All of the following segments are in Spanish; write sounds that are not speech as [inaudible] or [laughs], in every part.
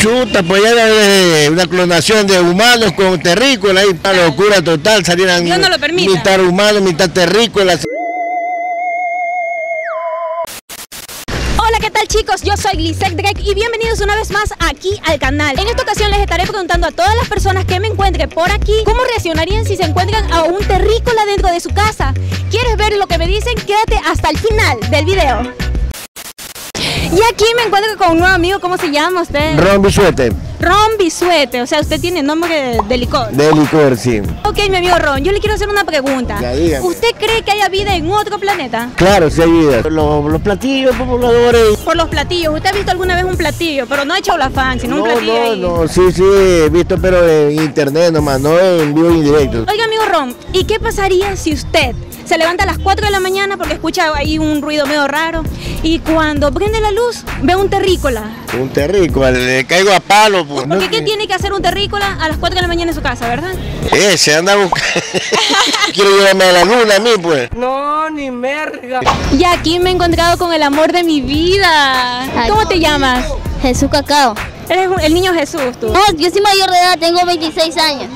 Chuta, pues ya era una clonación de humanos con terrícolas y una locura total, salieran no mitad humanos, mitad terrícolas. Hola, ¿qué tal chicos? Yo soy Lisette Drake y bienvenidos una vez más aquí al canal. En esta ocasión les estaré preguntando a todas las personas que me encuentren por aquí cómo reaccionarían si se encuentran a un terrícola dentro de su casa. ¿Quieres ver lo que me dicen? Quédate hasta el final del video. Y aquí me encuentro con un nuevo amigo, ¿cómo se llama usted? Ron Bisuete, Ron Bisuete, o sea, usted tiene nombre de, de licor. de licor, sí. Ok, mi amigo Ron, yo le quiero hacer una pregunta. Ya. ¿Usted cree que haya vida en otro planeta? Claro, sí hay vida. Los, los platillos pobladores. Por los platillos, ¿usted ha visto alguna vez un platillo? Pero no ha hecho la fan, sino un No, platillo no, ahí. no, sí, sí, he visto, pero en internet nomás, no en vivo y indirecto. Oiga, amigo Ron, ¿y qué pasaría si usted se levanta a las 4 de la mañana porque escucha ahí un ruido medio raro y cuando prende la luz ve un terrícola? Un terrícola, le caigo a palo. Pues, Porque ¿no? ¿qué tiene que hacer un terrícola a las 4 de la mañana en su casa, verdad? Eh, se anda buscando. [laughs] Quiero llevarme a la luna a mí, pues. No, ni merga. Y aquí me he encontrado con el amor de mi vida. ¿Cómo te llamas? Jesús Cacao. Eres un- el niño Jesús, tú. No, yo soy mayor de edad, tengo 26 años.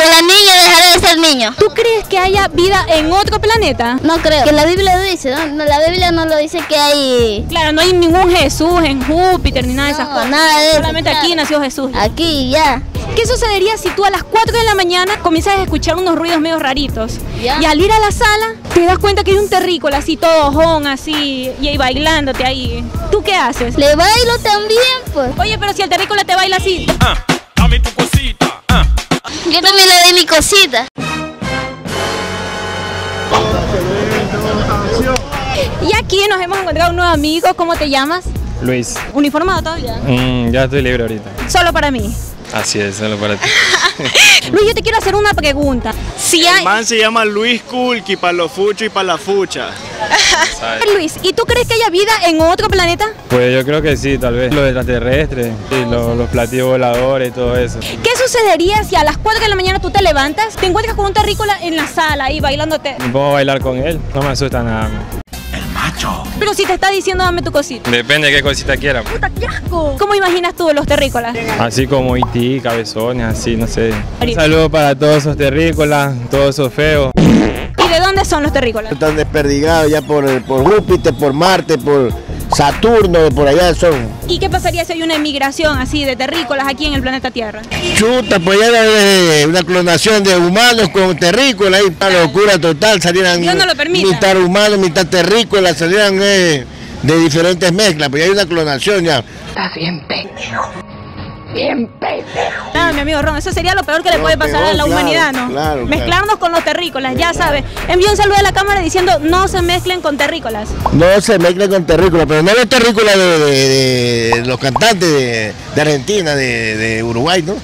Con la niña dejaré de ser niño. ¿Tú crees que haya vida en otro planeta? No creo. Que la Biblia lo dice, ¿no? No, La Biblia no lo dice que hay Claro, no hay ningún Jesús en Júpiter ni nada de esas No, cosas. nada de eso, Solamente aquí nació Jesús. aquí ya. ¿Qué sucedería si tú a las 4 de la mañana comienzas a escuchar unos ruidos medio raritos? Ya. Y al ir a la sala te das cuenta que hay un terrícola así todo ojón así y ahí bailándote ahí. ¿Tú qué haces? Le bailo también, pues. Oye, pero si el terrícola te baila así, Ah, dame tu cosita. Ah. Yo también le doy mi cosita. y aquí nos hemos encontrado un nuevo amigo, ¿cómo te llamas? Luis, Uniformado todavía. mm, ya estoy libre ahorita. Solo para mí. Así es, solo para ti. [laughs] Luis, yo te quiero hacer una pregunta. Si hay... El man se llama Luis Kulki para los fuchos y para la fucha. ¿sabes? [laughs] Luis, ¿y tú crees que haya vida en otro planeta? Pues yo creo que sí, tal vez. Los extraterrestres, sí, los, los platillos voladores y todo eso. ¿Qué sucedería si a las 4 de la mañana tú te levantas, te encuentras con un terrícola en la sala ahí bailándote? Me pongo a bailar con él, no me asusta nada. Pero si te está diciendo dame tu cosita. Depende de qué cosita quieran. ¡Puta, qué asco! ¿Cómo imaginas tú los terrícolas? Así como IT, cabezones, así, no sé. Un saludo para todos esos terrícolas, todos esos feos. ¿Y de dónde son los terrícolas? Están desperdigados ya por, por Júpiter, por Marte, por Saturno, de por allá son. ¿Y qué pasaría si hay una emigración así de terrícolas aquí en el planeta Tierra? Chuta, pues ya era una clonación de humanos con terrícolas una locura total, salieran Dios no lo permita. mitad humanos, mitad terrícolas, salieran eh, de diferentes mezclas, pues ya hay una clonación ya. Claro, mi amigo Ron, eso sería lo peor que le Lo puede pasar peor, a la claro, humanidad, ¿no? claro, Mezclarnos con los terrícolas, ya sabes. Envío un saludo a la cámara diciendo no se mezclen con terrícolas. No se mezcla con terrícolas, pero no los terrícolas de, de- de los cantantes de, de Argentina, de, de Uruguay, ¿no?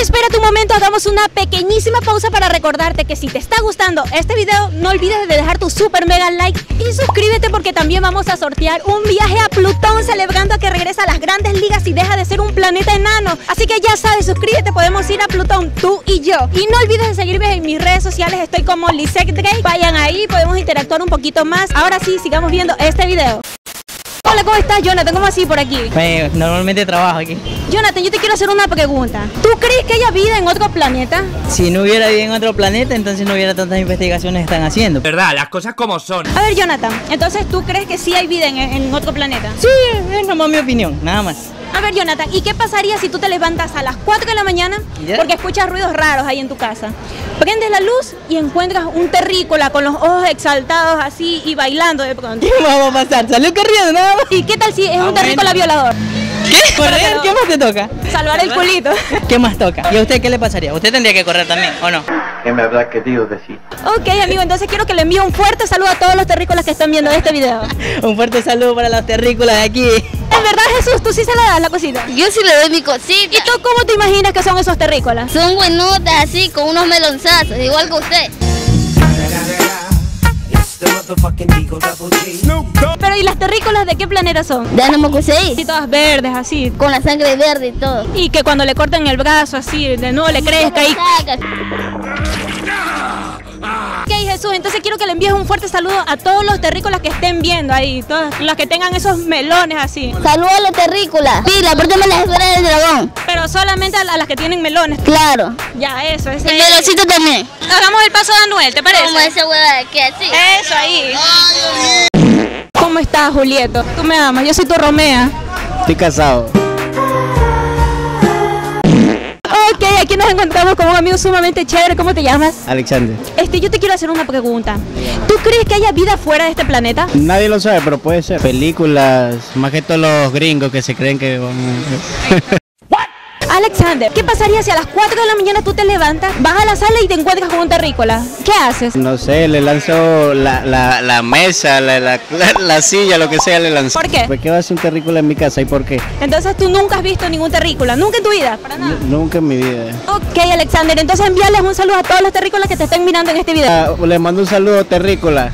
Ey, espérate un momento, hagamos una pequeñísima pausa para recordarte que si te está gustando este video, no olvides de dejar tu super mega like y suscríbete porque también vamos a sortear un viaje a Plutón celebrando que regresa a las grandes ligas y deja de ser un planeta enano. Así que ya sabes, suscríbete, podemos ir a Plutón, tú y yo. Y no olvides de seguirme en mis redes sociales, estoy como Drake. Vayan ahí, podemos interactuar un poquito más. Ahora sí, sigamos viendo este video. Hola, ¿cómo estás, Jonathan? ¿Cómo así por aquí? Pues, normalmente trabajo aquí. Jonathan, yo te quiero hacer una pregunta. ¿Tú crees que haya vida en otro planeta? Si no hubiera vida en otro planeta, entonces no hubiera tantas investigaciones que están haciendo. Verdad, las cosas como son. A ver, Jonathan, entonces tú crees que sí hay vida en, en otro planeta? Sí, es nomás mi opinión, nada más. A ver, Jonathan, ¿y qué pasaría si tú te levantas a las 4 de la mañana porque escuchas ruidos raros ahí en tu casa? Prendes la luz y encuentras un terrícola con los ojos exaltados así y bailando de pronto. [laughs] ¿Qué vamos a pasar? Salió corriendo, nada más. ¿Y qué tal si es Ah, un terrícola bueno. violador? ¿Qué? ¿Correr? ¿Qué más te toca? Salvar el culito. ¿Qué más toca? ¿Y a usted qué le pasaría? ¿Usted tendría que correr también, o no? ¿Qué me habrá querido decir? Ok, amigo, entonces quiero que le envíe un fuerte saludo a todos los terrícolas que están viendo este video. [laughs] Un fuerte saludo para los terrícolas de aquí. En verdad, Jesús, tú sí se la das la cosita. Yo sí le doy mi cosita. ¿Y tú cómo te imaginas que son esos terrícolas? Son buenotas así, con unos melonzazos, igual que usted. Pero ¿y las terrícolas de qué planeta son? De Anamokusei, Así todas verdes, así. con la sangre verde y todo. Y que cuando le corten el brazo así, de nuevo le crezca y... Sacas. Ok, Jesús, entonces quiero que le envíes un fuerte saludo a todos los terrícolas que estén viendo ahí, todos los que tengan esos melones así. Saludos a los terrícolas. Sí, la parte de la esfera del dragón. Pero solamente a, a las que tienen melones. Claro. Ya, eso, ese El velocito también. Hagamos el paso de Anuel, ¿te parece? Como esa hueva de aquí, así. Eso ahí. ¿Cómo estás, Julieto? Tú me amas, yo soy tu Romea. Estoy casado. Ok, aquí nos encontramos con un amigo sumamente chévere. ¿Cómo te llamas? Alexander. Este, yo te quiero hacer una pregunta. ¿Tú crees que haya vida fuera de este planeta? Nadie lo sabe, pero puede ser. Películas, más que todos los gringos que se creen que van... Alexander, ¿qué pasaría si a las 4 de la mañana tú te levantas, vas a la sala y te encuentras con un terrícola? ¿Qué haces? No sé, le lanzo la, la, la mesa, la, la, la- la silla, lo que sea, le lanzo. ¿Por qué? ¿Por qué va a ser un terrícola en mi casa y por qué? Entonces tú nunca has visto ningún terrícola, nunca en tu vida, para nada. Nunca en mi vida. Ok, Alexander, entonces envíales un saludo a todos los terrícolas que te estén mirando en este video. Ah, le mando un saludo terrícola.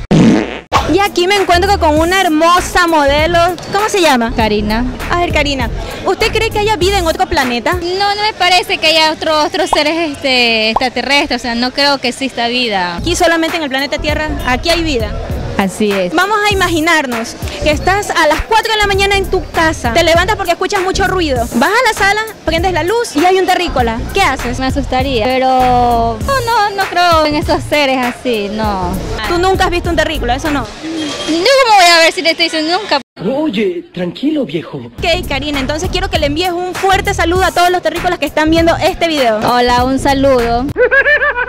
Y aquí me encuentro con una hermosa modelo. ¿Cómo se llama? Karina. A ver, Karina, ¿usted cree que haya vida en otro planeta? No, no me parece que haya otro- otros seres este, extraterrestres, o sea, no creo que exista vida. Aquí solamente en el planeta Tierra, aquí hay vida. Así es. Vamos a imaginarnos que estás a las 4 de la mañana en tu casa, te levantas porque escuchas mucho ruido, vas a la sala, prendes la luz y hay un terrícola. ¿Qué haces? Me asustaría, pero no, no, no creo en esos seres así, no. Tú nunca has visto un terrícola, eso no. Yo cómo voy a ver si le estoy diciendo nunca. Oye, tranquilo, viejo. Ok, Karina, entonces quiero que le envíes un fuerte saludo a todos los terrícolas que están viendo este video. Hola, un saludo.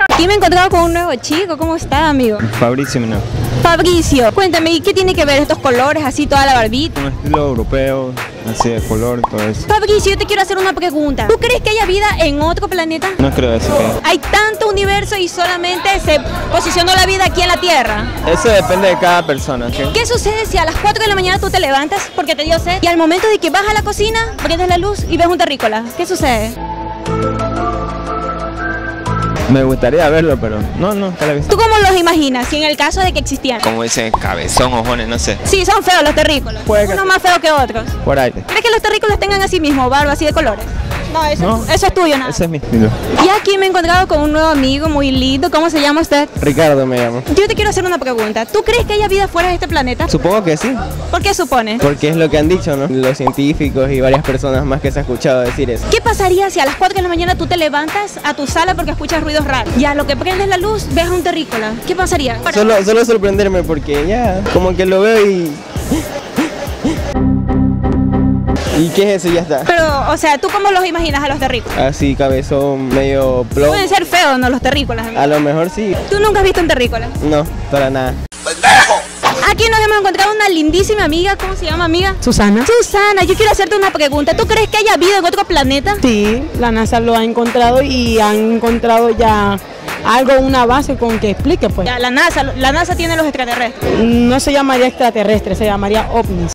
Aquí me he encontrado con un nuevo chico, ¿cómo está, amigo? Fabricio, no. Fabricio, cuéntame, ¿y qué tiene que ver estos colores, así toda la barbita? Un estilo europeo, así de color, todo eso. Fabricio, yo te quiero hacer una pregunta. ¿Tú crees que haya vida en otro planeta? No creo eso que. Hay tanto universo y solamente se posicionó la vida aquí en la Tierra. Eso depende de cada persona, ¿ok? ¿Qué sucede si a las 4 de la mañana tú te levantas porque te dio sed y al momento de que vas a la cocina, prendes la luz y ves un terrícola? ¿Qué sucede? Me gustaría verlo, pero no, no, tal vez. ¿Tú cómo los imaginas si en el caso de que existieran? Como dicen, cabezón, ojones, no sé. Sí, son feos los terrícolas. Puede que Unos más feos que otros. Por ahí. ¿Crees que los terrícolas tengan así mismo, barba así de colores? No, eso, No. eso es tuyo, nada. Ese es mi estilo. Y aquí me he encontrado con un nuevo amigo muy lindo. ¿Cómo se llama usted? Ricardo me llamo. Yo te quiero hacer una pregunta. ¿Tú crees que haya vida fuera de este planeta? Supongo que sí, ¿Por qué supone? porque es lo que han dicho, ¿no? Los científicos y varias personas más que se ha escuchado decir eso. ¿Qué pasaría si a las 4 de la mañana tú te levantas a tu sala porque escuchas ruidos raros? Y a lo que prendes la luz ves a un terrícola. ¿Qué pasaría? Solo, solo sorprenderme porque ya, como que lo veo y... ¿Y qué es eso? Ya está. Pero, o sea, ¿tú cómo los imaginas a los terrícolas? Así, cabezón, medio plomo. Pueden ser feos, ¿no? Los terrícolas. A lo mejor sí. ¿Tú nunca has visto un terrícola? No, para nada. Aquí nos hemos encontrado una lindísima amiga. ¿Cómo se llama, amiga? Susana. Susana, yo quiero hacerte una pregunta. ¿Tú crees que haya vida en otro planeta? Sí, la NASA lo ha encontrado y han encontrado ya algo, una base con que explique, pues. Ya, la NASA, la NASA tiene los extraterrestres. No se llamaría extraterrestre, se llamaría ovnis.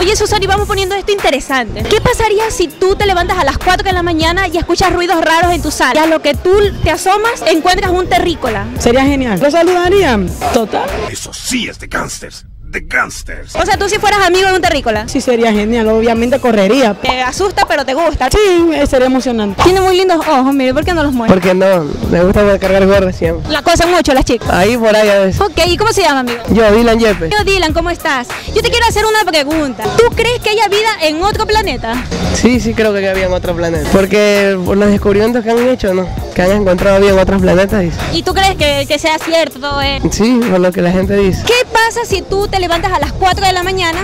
Oye, Susana, y vamos poniendo esto interesante. ¿Qué pasaría si tú te levantas a las 4 de la mañana y escuchas ruidos raros en tu sala? Y a lo que tú te asomas, encuentras un terrícola. Sería genial. ¿Lo saludarían? Total. Eso sí es de gangsters. De gangsters. O sea, tú si fueras amigo de un terrícola. Sí, sería genial. Obviamente correría. Te asusta, pero te gusta. Sí, eh, sería emocionante. Tiene muy lindos ojos, mire, ¿por qué no los mueve? Porque no, me gusta cargar gorras siempre. La cosen mucho las chicas. Ahí por ahí a veces. Ok, ¿y cómo se llama, amigo? Yo, Dylan Yepes. Yo, Dylan, ¿cómo estás? Yo te quiero hacer una pregunta. ¿Tú crees que haya vida en otro planeta? Sí, sí creo que había en otro planeta. Porque por los descubrimientos que han hecho, ¿no? Que han encontrado bien otros planetas. y- ¿Y tú crees que, que sea cierto todo? Sí, por lo que la gente dice. ¿Qué pasa si tú te levantas a las 4 de la mañana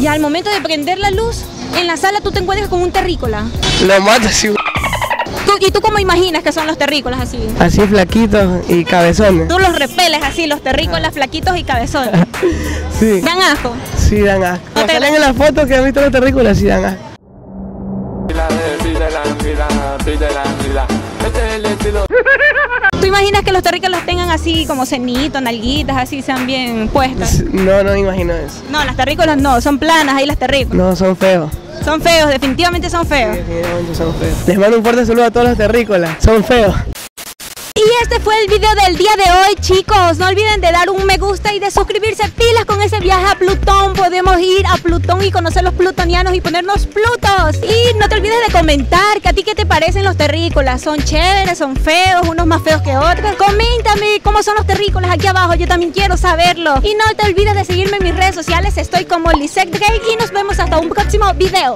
y al momento de prender la luz, en la sala tú te encuentras con un terrícola? Lo. ¿Tú- ¿Y tú cómo imaginas que son los terrícolas así? Así flaquitos y cabezones. Tú los repeles así, los terrícolas flaquitos y cabezones. [laughs] Sí. Dan asco. Sí, dan asco. No te- Salen en las fotos que han visto los terrícolas, sí dan asco. ¿Tú imaginas que los terrícolas tengan así como cenitos, nalguitas, así sean bien puestas? No, no me imagino eso. No, las terrícolas no, son planas ahí las terrícolas. No, son feos. Son feos, definitivamente son feos. Definitivamente son feos. Les mando un fuerte saludo a todos los terrícolas. Son feos. Y este fue el video del día de hoy, chicos. No olviden de dar un me gusta y de suscribirse pilas con ese viaje a Plutón. Ir a Plutón y conocer los plutonianos y ponernos plutos. Y no te olvides de comentar que a ti qué te parecen los terrícolas. ¿Son chéveres? ¿Son feos? ¿Unos más feos que otros? Coméntame cómo son los terrícolas aquí abajo. Yo también quiero saberlo. Y no te olvides de seguirme en mis redes sociales. Estoy como Lisette Gay y nos vemos hasta un próximo video.